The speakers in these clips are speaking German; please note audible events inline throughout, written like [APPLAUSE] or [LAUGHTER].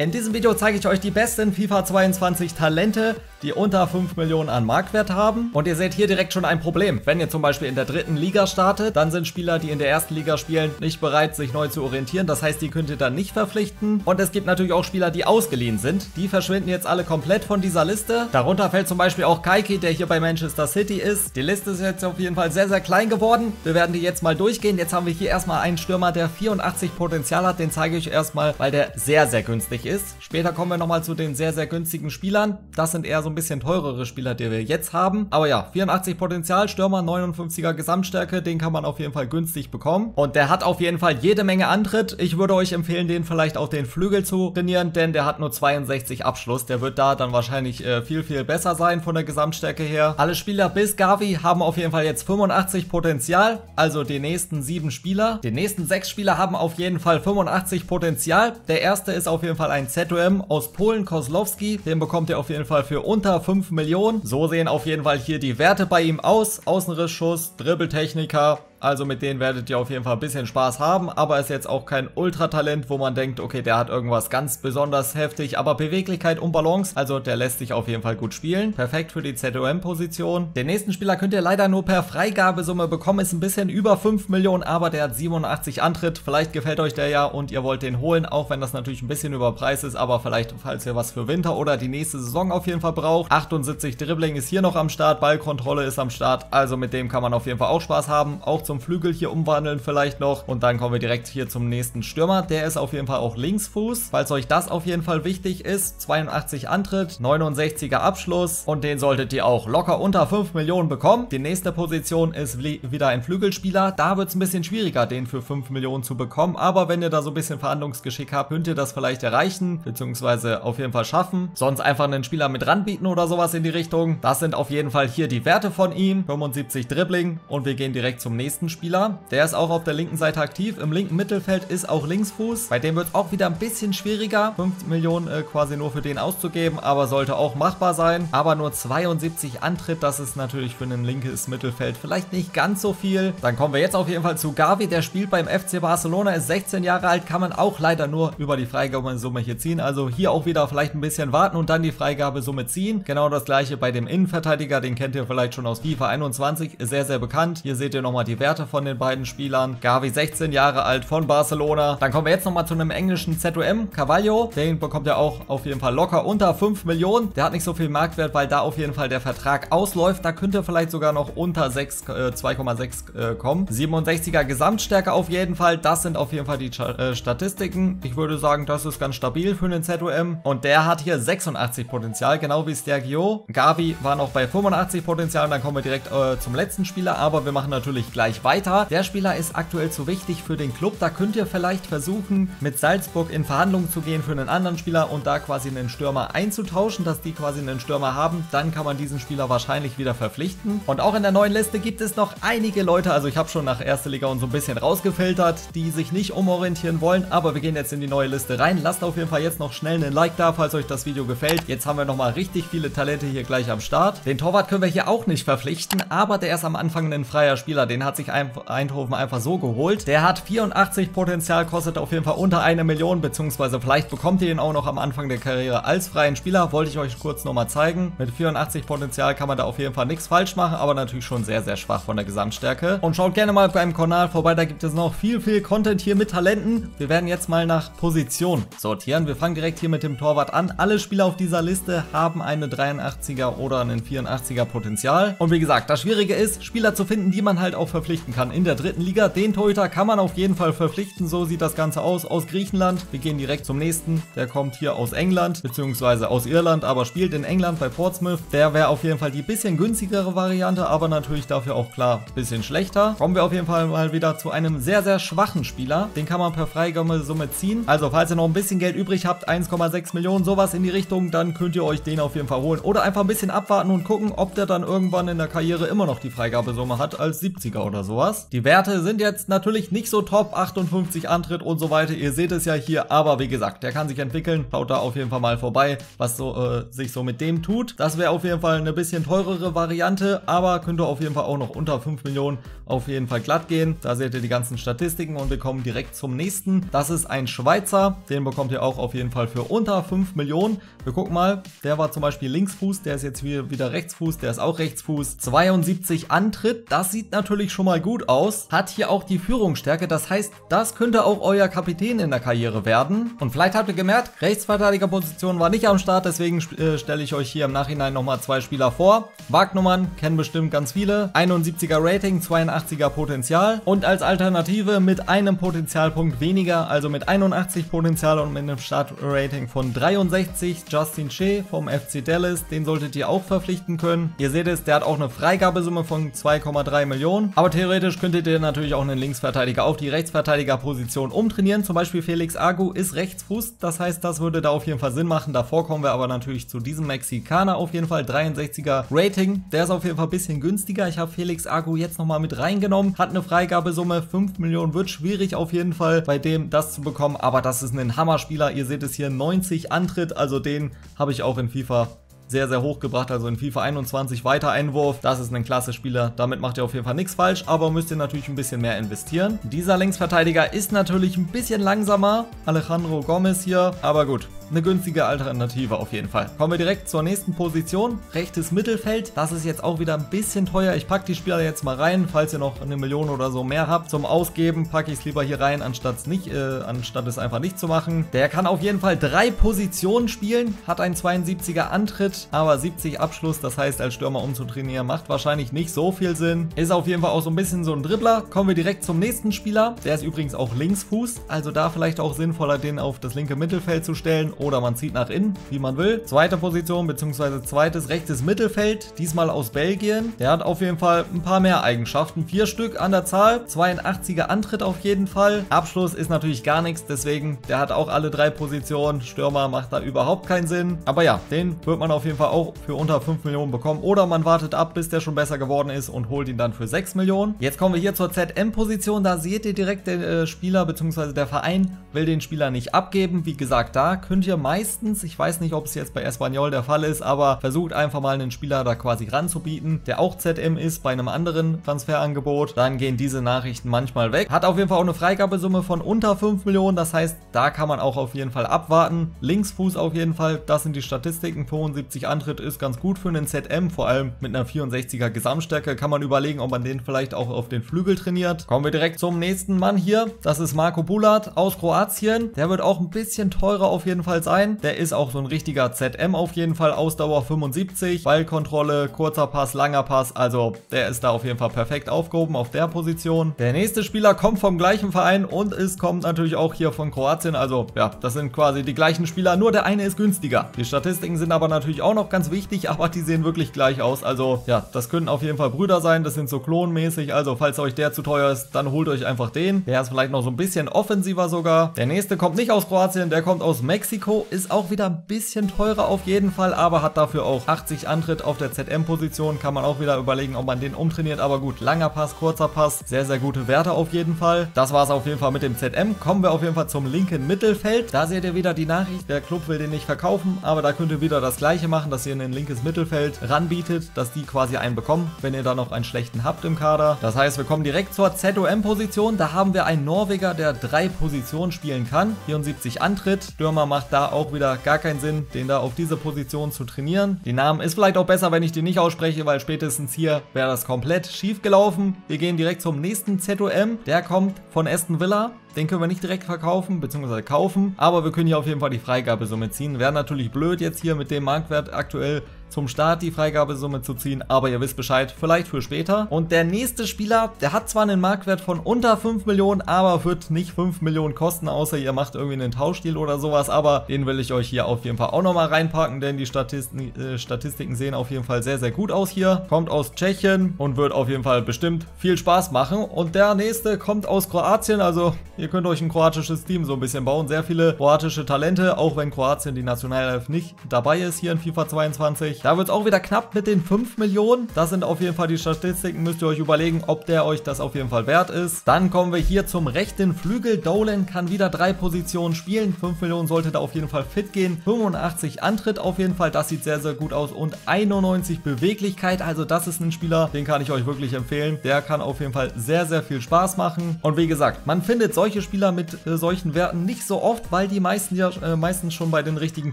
In diesem Video zeige ich euch die besten FIFA 22 Talente, die unter 5 Millionen an Marktwert haben. Und ihr seht hier direkt schon ein Problem. Wenn ihr zum Beispiel in der dritten Liga startet, dann sind Spieler, die in der ersten Liga spielen, nicht bereit, sich neu zu orientieren. Das heißt, die könnt ihr dann nicht verpflichten. Und es gibt natürlich auch Spieler, die ausgeliehen sind. Die verschwinden jetzt alle komplett von dieser Liste. Darunter fällt zum Beispiel auch Kaiki, der hier bei Manchester City ist. Die Liste ist jetzt auf jeden Fall sehr, sehr klein geworden. Wir werden die jetzt mal durchgehen. Jetzt haben wir hier erstmal einen Stürmer, der 84 Potenzial hat. Den zeige ich erstmal, weil der sehr, sehr günstig ist. Später kommen wir nochmal zu den sehr, sehr günstigen Spielern. Das sind eher so ein bisschen teurere Spieler, die wir jetzt haben. Aber ja, 84 Potenzial, Stürmer, 59er Gesamtstärke, den kann man auf jeden Fall günstig bekommen. Und der hat auf jeden Fall jede Menge Antritt. Ich würde euch empfehlen, den vielleicht auf den Flügel zu trainieren, denn der hat nur 62 Abschluss. Der wird da dann wahrscheinlich äh, viel, viel besser sein von der Gesamtstärke her. Alle Spieler bis Gavi haben auf jeden Fall jetzt 85 Potenzial, also die nächsten sieben Spieler. Die nächsten sechs Spieler haben auf jeden Fall 85 Potenzial. Der erste ist auf jeden Fall ein ZOM aus Polen, Kozlowski. Den bekommt ihr auf jeden Fall für unter 5 5 Millionen. So sehen auf jeden Fall hier die Werte bei ihm aus. Außenrissschuss, Dribbeltechniker, also mit denen werdet ihr auf jeden Fall ein bisschen Spaß haben, aber ist jetzt auch kein Ultratalent, wo man denkt, okay, der hat irgendwas ganz besonders heftig, aber Beweglichkeit und Balance, also der lässt sich auf jeden Fall gut spielen. Perfekt für die ZOM-Position. Den nächsten Spieler könnt ihr leider nur per Freigabesumme bekommen, ist ein bisschen über 5 Millionen, aber der hat 87 Antritt. Vielleicht gefällt euch der ja und ihr wollt den holen, auch wenn das natürlich ein bisschen überpreist ist, aber vielleicht, falls ihr was für Winter oder die nächste Saison auf jeden Fall braucht. 78 Dribbling ist hier noch am Start, Ballkontrolle ist am Start, also mit dem kann man auf jeden Fall auch Spaß haben. Auch zum Flügel hier umwandeln vielleicht noch. Und dann kommen wir direkt hier zum nächsten Stürmer. Der ist auf jeden Fall auch Linksfuß. Falls euch das auf jeden Fall wichtig ist. 82 Antritt, 69er Abschluss. Und den solltet ihr auch locker unter 5 Millionen bekommen. Die nächste Position ist wieder ein Flügelspieler. Da wird es ein bisschen schwieriger, den für 5 Millionen zu bekommen. Aber wenn ihr da so ein bisschen Verhandlungsgeschick habt, könnt ihr das vielleicht erreichen. Beziehungsweise auf jeden Fall schaffen. Sonst einfach einen Spieler mit ranbieten oder sowas in die Richtung. Das sind auf jeden Fall hier die Werte von ihm. 75 Dribbling. Und wir gehen direkt zum nächsten nächsten Spieler. Der ist auch auf der linken Seite aktiv. Im linken Mittelfeld ist auch Linksfuß. Bei dem wird auch wieder ein bisschen schwieriger, 5 Millionen äh, quasi nur für den auszugeben, aber sollte auch machbar sein. Aber nur 72 Antritt, das ist natürlich für ein linkes Mittelfeld vielleicht nicht ganz so viel. Dann kommen wir jetzt auf jeden Fall zu Gavi, der spielt beim FC Barcelona, ist 16 Jahre alt, kann man auch leider nur über die Freigabesumme hier ziehen. Also hier auch wieder vielleicht ein bisschen warten und dann die Freigabesumme ziehen. Genau das gleiche bei dem Innenverteidiger, den kennt ihr vielleicht schon aus FIFA 21, sehr, sehr bekannt. Hier seht ihr nochmal die Werte Werte von den beiden Spielern. Gavi 16 Jahre alt von Barcelona. Dann kommen wir jetzt nochmal zu einem englischen ZOM, Carvalho. Den bekommt er auch auf jeden Fall locker unter 5 Millionen. Der hat nicht so viel Marktwert, weil da auf jeden Fall der Vertrag ausläuft. Da könnte vielleicht sogar noch unter 6, äh, 2,6 äh, kommen. 67er Gesamtstärke auf jeden Fall. Das sind auf jeden Fall die äh, Statistiken. Ich würde sagen, das ist ganz stabil für einen ZOM. Und der hat hier 86 Potenzial, genau wie Stergio. Gavi war noch bei 85 Potenzial. Und dann kommen wir direkt äh, zum letzten Spieler. Aber wir machen natürlich gleich weiter. Der Spieler ist aktuell zu wichtig für den Club. Da könnt ihr vielleicht versuchen, mit Salzburg in Verhandlungen zu gehen für einen anderen Spieler und da quasi einen Stürmer einzutauschen, dass die quasi einen Stürmer haben. Dann kann man diesen Spieler wahrscheinlich wieder verpflichten. Und auch in der neuen Liste gibt es noch einige Leute, also ich habe schon nach erster Liga und so ein bisschen rausgefiltert, die sich nicht umorientieren wollen. Aber wir gehen jetzt in die neue Liste rein. Lasst auf jeden Fall jetzt noch schnell einen Like da, falls euch das Video gefällt. Jetzt haben wir nochmal richtig viele Talente hier gleich am Start. Den Torwart können wir hier auch nicht verpflichten, aber der ist am Anfang ein freier Spieler. Den hat sich Eindhoven einfach so geholt. Der hat 84 Potenzial, kostet auf jeden Fall unter eine Million, beziehungsweise vielleicht bekommt ihr ihn auch noch am Anfang der Karriere als freien Spieler. Wollte ich euch kurz nochmal zeigen. Mit 84 Potenzial kann man da auf jeden Fall nichts falsch machen, aber natürlich schon sehr, sehr schwach von der Gesamtstärke. Und schaut gerne mal beim Kanal vorbei, da gibt es noch viel, viel Content hier mit Talenten. Wir werden jetzt mal nach Position sortieren. Wir fangen direkt hier mit dem Torwart an. Alle Spieler auf dieser Liste haben eine 83er oder einen 84er Potenzial. Und wie gesagt, das Schwierige ist, Spieler zu finden, die man halt auch verpflichtet verpflichten kann in der dritten Liga. Den Torhüter kann man auf jeden Fall verpflichten. So sieht das Ganze aus aus Griechenland. Wir gehen direkt zum nächsten. Der kommt hier aus England, beziehungsweise aus Irland, aber spielt in England bei Portsmouth. Der wäre auf jeden Fall die bisschen günstigere Variante, aber natürlich dafür auch klar bisschen schlechter. Kommen wir auf jeden Fall mal wieder zu einem sehr, sehr schwachen Spieler. Den kann man per Freigabesumme ziehen. Also falls ihr noch ein bisschen Geld übrig habt, 1,6 Millionen, sowas in die Richtung, dann könnt ihr euch den auf jeden Fall holen. Oder einfach ein bisschen abwarten und gucken, ob der dann irgendwann in der Karriere immer noch die Freigabesumme hat als 70er oder oder sowas. Die Werte sind jetzt natürlich nicht so top, 58 Antritt und so weiter. Ihr seht es ja hier, aber wie gesagt, der kann sich entwickeln. Schaut da auf jeden Fall mal vorbei, was so, äh, sich so mit dem tut. Das wäre auf jeden Fall eine bisschen teurere Variante, aber könnte auf jeden Fall auch noch unter 5 Millionen auf jeden Fall glatt gehen. Da seht ihr die ganzen Statistiken und wir kommen direkt zum nächsten. Das ist ein Schweizer, den bekommt ihr auch auf jeden Fall für unter 5 Millionen. Wir gucken mal, der war zum Beispiel Linksfuß, der ist jetzt wieder Rechtsfuß, der ist auch Rechtsfuß. 72 Antritt, das sieht natürlich schon mal gut aus. Hat hier auch die Führungsstärke, das heißt, das könnte auch euer Kapitän in der Karriere werden. Und vielleicht habt ihr gemerkt, Rechtsverteidigerposition war nicht am Start, deswegen äh, stelle ich euch hier im Nachhinein nochmal zwei Spieler vor. Wagnummern kennen bestimmt ganz viele. 71er Rating, 82er Potenzial. Und als Alternative mit einem Potenzialpunkt weniger, also mit 81 Potenzial und mit einem Startrating von 63, Justin Che vom FC Dallas. Den solltet ihr auch verpflichten können. Ihr seht es, der hat auch eine Freigabesumme von 2,3 Millionen. Aber theoretisch könntet ihr natürlich auch einen Linksverteidiger auf die Rechtsverteidigerposition umtrainieren. Zum Beispiel Felix Agu ist Rechtsfuß. Das heißt, das würde da auf jeden Fall Sinn machen. Davor kommen wir aber natürlich zu diesem Mexikaner auf jeden Fall. 63er Rating. Der ist auf jeden Fall ein bisschen günstiger. Ich habe Felix Agu jetzt nochmal mit reingenommen. Hat eine Freigabesumme 5 Millionen. Wird schwierig auf jeden Fall bei dem das zu bekommen. Aber das ist ein Hammerspieler. Ihr seht es hier 90 Antritt. Also den habe ich auch in FIFA sehr, sehr hoch gebracht. Also in FIFA 21 weiter Einwurf. Das ist ein klasse Spieler. Damit macht ihr auf jeden Fall nichts falsch, aber müsst ihr natürlich ein bisschen mehr investieren. Dieser Linksverteidiger ist natürlich ein bisschen langsamer. Alejandro Gomez hier, aber gut eine günstige Alternative auf jeden Fall. Kommen wir direkt zur nächsten Position. Rechtes Mittelfeld. Das ist jetzt auch wieder ein bisschen teuer. Ich packe die Spieler jetzt mal rein. Falls ihr noch eine Million oder so mehr habt zum Ausgeben, packe ich es lieber hier rein, anstatt, nicht, äh, anstatt es einfach nicht zu machen. Der kann auf jeden Fall drei Positionen spielen, hat einen 72er Antritt, aber 70 Abschluss. Das heißt, als Stürmer umzutrainieren macht wahrscheinlich nicht so viel Sinn. Ist auf jeden Fall auch so ein bisschen so ein Dribbler. Kommen wir direkt zum nächsten Spieler. Der ist übrigens auch Linksfuß, also da vielleicht auch sinnvoller, den auf das linke Mittelfeld zu stellen oder man zieht nach innen, wie man will. Zweite Position bzw. zweites rechtes Mittelfeld, diesmal aus Belgien. Der hat auf jeden Fall ein paar mehr Eigenschaften. Vier Stück an der Zahl, 82er Antritt auf jeden Fall. Abschluss ist natürlich gar nichts, deswegen der hat auch alle drei Positionen. Stürmer macht da überhaupt keinen Sinn. Aber ja, den wird man auf jeden Fall auch für unter 5 Millionen bekommen. Oder man wartet ab, bis der schon besser geworden ist und holt ihn dann für 6 Millionen. Jetzt kommen wir hier zur ZM-Position. Da seht ihr direkt, der äh, Spieler bzw. der Verein will den Spieler nicht abgeben. Wie gesagt, da könnt ihr meist meistens, ich weiß nicht, ob es jetzt bei Espanyol der Fall ist, aber versucht einfach mal einen Spieler da quasi ranzubieten, der auch ZM ist bei einem anderen Transferangebot. Dann gehen diese Nachrichten manchmal weg. Hat auf jeden Fall auch eine Freigabesumme von unter 5 Millionen, das heißt, da kann man auch auf jeden Fall abwarten. Linksfuß auf jeden Fall, das sind die Statistiken. 75 Antritt ist ganz gut für einen ZM, vor allem mit einer 64er Gesamtstärke. Kann man überlegen, ob man den vielleicht auch auf den Flügel trainiert. Kommen wir direkt zum nächsten Mann hier. Das ist Marco Bulat aus Kroatien. Der wird auch ein bisschen teurer auf jeden Fall sein. Der ist auch so ein richtiger ZM auf jeden Fall. Ausdauer 75, Ballkontrolle, kurzer Pass, langer Pass. Also der ist da auf jeden Fall perfekt aufgehoben auf der Position. Der nächste Spieler kommt vom gleichen Verein und es kommt natürlich auch hier von Kroatien. Also ja, das sind quasi die gleichen Spieler, nur der eine ist günstiger. Die Statistiken sind aber natürlich auch noch ganz wichtig, [LAUGHS] aber die sehen wirklich gleich aus. Also ja, das könnten auf jeden Fall Brüder sein. Das sind so klonmäßig. Also falls euch der zu teuer ist, dann holt euch einfach den. Der ist vielleicht noch so ein bisschen offensiver sogar. Der nächste kommt nicht aus Kroatien, der kommt aus Mexiko, ist auch wieder ein bisschen teurer auf jeden Fall, aber hat dafür auch 80 Antritt auf der ZM-Position. Kann man auch wieder überlegen, ob man den umtrainiert. Aber gut, langer Pass, kurzer Pass, sehr, sehr gute Werte auf jeden Fall. Das war es auf jeden Fall mit dem ZM. Kommen wir auf jeden Fall zum linken Mittelfeld. Da seht ihr wieder die Nachricht, der Club will den nicht verkaufen, aber da könnt ihr wieder das gleiche machen, dass ihr in ein linkes Mittelfeld ranbietet, dass die quasi einen bekommen, wenn ihr da noch einen schlechten habt im Kader. Das heißt, wir kommen direkt zur ZOM-Position. Da haben wir einen Norweger, der drei Positionen spielen kann. 74 Antritt. Stürmer macht da auch wieder gar keinen Sinn, den da auf diese Position zu trainieren. Die Namen ist vielleicht auch besser, wenn ich den nicht ausspreche, weil spätestens hier wäre das komplett schief gelaufen. Wir gehen direkt zum nächsten ZOM. Der kommt von Aston Villa. Den können wir nicht direkt verkaufen, beziehungsweise kaufen, aber wir können hier auf jeden Fall die Freigabesumme ziehen. Wäre natürlich blöd jetzt hier mit dem Marktwert aktuell zum Start die Freigabesumme zu ziehen, aber ihr wisst Bescheid, vielleicht für später. Und der nächste Spieler, der hat zwar einen Marktwert von unter 5 Millionen, aber wird nicht 5 Millionen kosten, außer ihr macht irgendwie einen Tauschdeal oder sowas, aber den will ich euch hier auf jeden Fall auch nochmal reinpacken, denn die Statisten, äh, Statistiken sehen auf jeden Fall sehr, sehr gut aus hier. Kommt aus Tschechien und wird auf jeden Fall bestimmt viel Spaß machen. Und der nächste kommt aus Kroatien, also Ihr könnt euch ein kroatisches Team so ein bisschen bauen. Sehr viele kroatische Talente, auch wenn Kroatien die Nationalelf nicht dabei ist hier in FIFA 22. Da wird es auch wieder knapp mit den 5 Millionen. Das sind auf jeden Fall die Statistiken. Müsst ihr euch überlegen, ob der euch das auf jeden Fall wert ist. Dann kommen wir hier zum rechten Flügel. Dolan kann wieder drei Positionen spielen. 5 Millionen sollte da auf jeden Fall fit gehen. 85 Antritt auf jeden Fall. Das sieht sehr, sehr gut aus. Und 91 Beweglichkeit. Also das ist ein Spieler, den kann ich euch wirklich empfehlen. Der kann auf jeden Fall sehr, sehr viel Spaß machen. Und wie gesagt, man findet solche Spieler mit äh, solchen Werten nicht so oft, weil die meisten ja äh, meistens schon bei den richtigen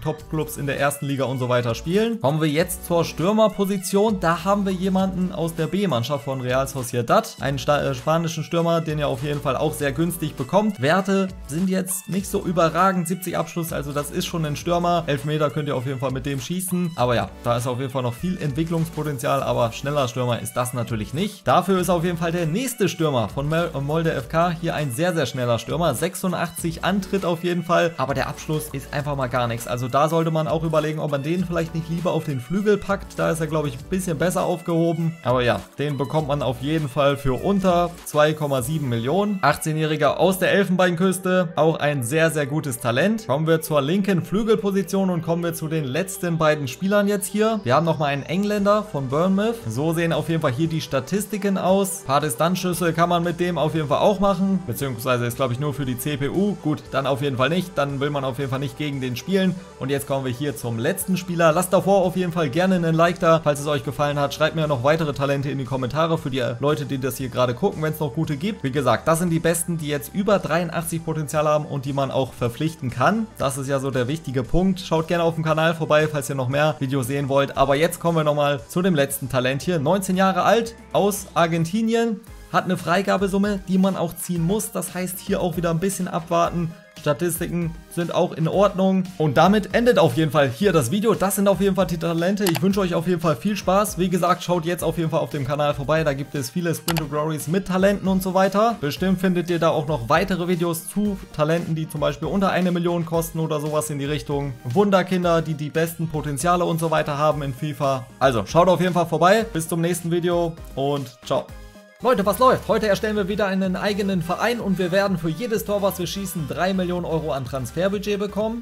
Top-Clubs in der ersten Liga und so weiter spielen. Kommen wir jetzt zur Stürmerposition. Da haben wir jemanden aus der B-Mannschaft von Real Sociedad. Einen äh, spanischen Stürmer, den ihr auf jeden Fall auch sehr günstig bekommt. Werte sind jetzt nicht so überragend. 70 Abschluss, also das ist schon ein Stürmer. 11 Meter könnt ihr auf jeden Fall mit dem schießen. Aber ja, da ist auf jeden Fall noch viel Entwicklungspotenzial, aber schneller Stürmer ist das natürlich nicht. Dafür ist auf jeden Fall der nächste Stürmer von Molde FK hier ein sehr, sehr schneller Stürmer. 86 Antritt auf jeden Fall, aber der Abschluss ist einfach mal gar nichts. Also da sollte man auch überlegen, ob man den vielleicht nicht lieber auf den Flügel packt. Da ist er, glaube ich, ein bisschen besser aufgehoben. Aber ja, den bekommt man auf jeden Fall für unter 2,7 Millionen. 18-Jähriger aus der Elfenbeinküste, auch ein sehr, sehr gutes Talent. Kommen wir zur linken Flügelposition und kommen wir zu den letzten beiden Spielern jetzt hier. Wir haben nochmal einen Engländer von Bournemouth. So sehen auf jeden Fall hier die Statistiken aus. Ein paar Distanzschüsse kann man mit dem auf jeden Fall auch machen. Beziehungsweise ist, glaube ich, nur für die CPU. Gut, dann auf jeden Fall nicht. Dann will man auf jeden Fall nicht gegen den spielen. Und jetzt kommen wir hier zum letzten Spieler. Lasst davor auf jeden Fall gerne einen Like da, falls es euch gefallen hat. Schreibt mir noch weitere Talente in die Kommentare für die Leute, die das hier gerade gucken, wenn es noch gute gibt. Wie gesagt, das sind die besten, die jetzt über 83 Potenzial haben und die man auch verpflichten kann. Das ist ja so der wichtige Punkt. Schaut gerne auf dem Kanal vorbei, falls ihr noch mehr Videos sehen wollt. Aber jetzt kommen wir nochmal zu dem letzten Talent hier. 19 Jahre alt, aus Argentinien, hat eine Freigabesumme, die man auch ziehen muss. Das heißt, hier auch wieder ein bisschen abwarten. Statistiken sind auch in Ordnung. Und damit endet auf jeden Fall hier das Video. Das sind auf jeden Fall die Talente. Ich wünsche euch auf jeden Fall viel Spaß. Wie gesagt, schaut jetzt auf jeden Fall auf dem Kanal vorbei. Da gibt es viele Sprint to Glories mit Talenten und so weiter. Bestimmt findet ihr da auch noch weitere Videos zu Talenten, die zum Beispiel unter eine Million kosten oder sowas in die Richtung. Wunderkinder, die die besten Potenziale und so weiter haben in FIFA. Also, schaut auf jeden Fall vorbei. Bis zum nächsten Video und ciao. Leute, was läuft? Heute erstellen wir wieder einen eigenen Verein und wir werden für jedes Tor, was wir schießen, 3 Millionen Euro an Transferbudget bekommen.